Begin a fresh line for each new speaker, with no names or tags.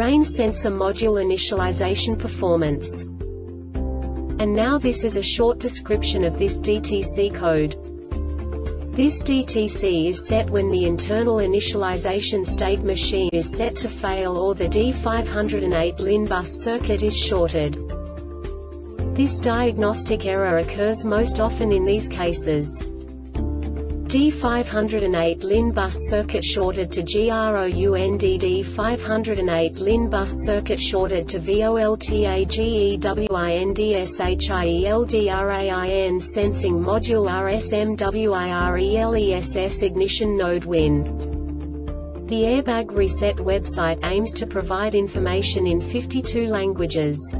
Rain sensor module initialization performance. And now this is a short description of this DTC code. This DTC is set when the internal initialization state machine is set to fail or the D508 LIN bus circuit is shorted. This diagnostic error occurs most often in these cases. D508 LIN bus circuit shorted to GROUNDD 508 LIN bus circuit shorted to VOLTAGEWINDSHIELDRAIN sensing module RSMWIRELESS ignition node WIN. The Airbag Reset website aims to provide information in 52 languages.